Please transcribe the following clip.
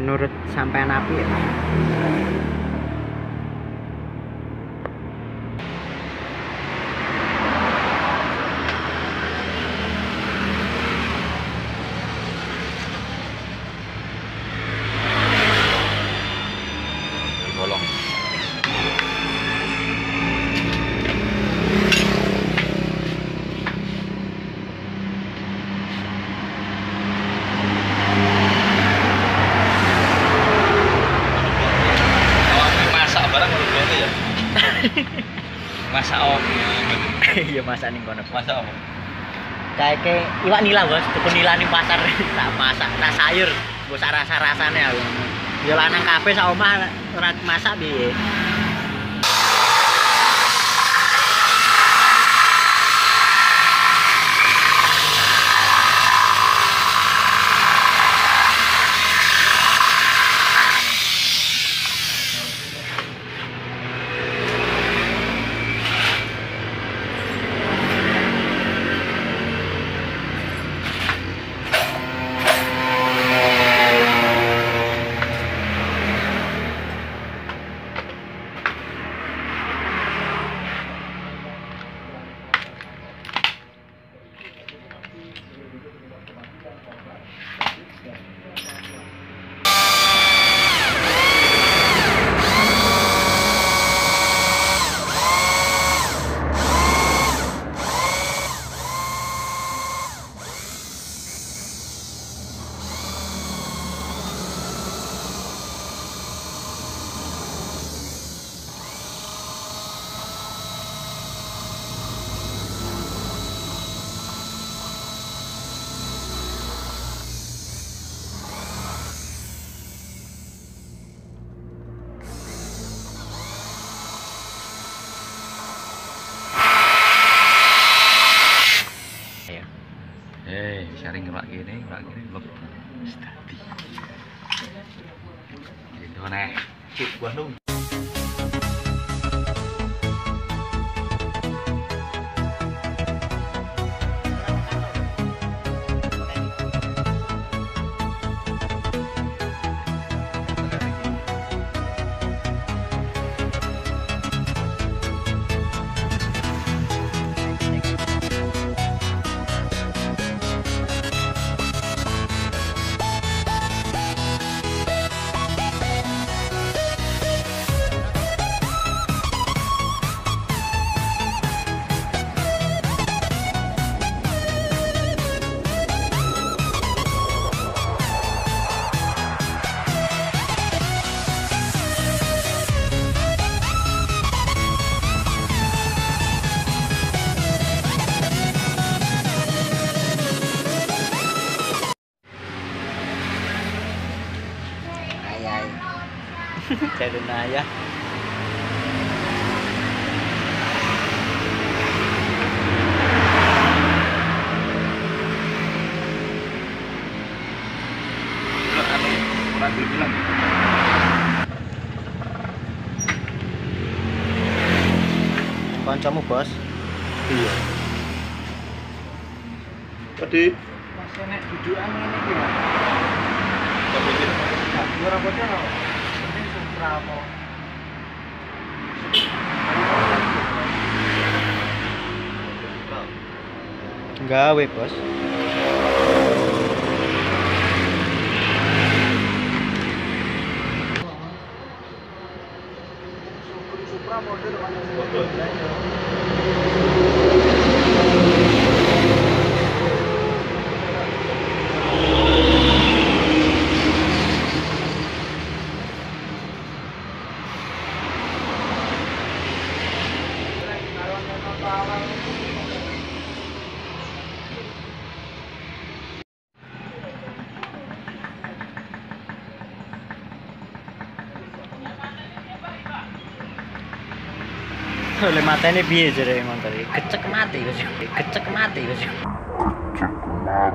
menurut sampean api? ya iya masa nih kono masak om kayak iwak nila bos. Tuku nila nih pasar. Tak masak tak sayur. Bos rasa rasanya aku. Ya lanang kafe sama omah ora masak piye rồi nè chịu quá luôn Jadi naya. Kurang bilang Koncomu bos. iya tadi Masih nek dudukan ini gimana? tapi ini Nah, trapo. Gawe, boss. Supra model oleh mata ini biar jadi emang tadi gecek mati bos kecek mati bos gecek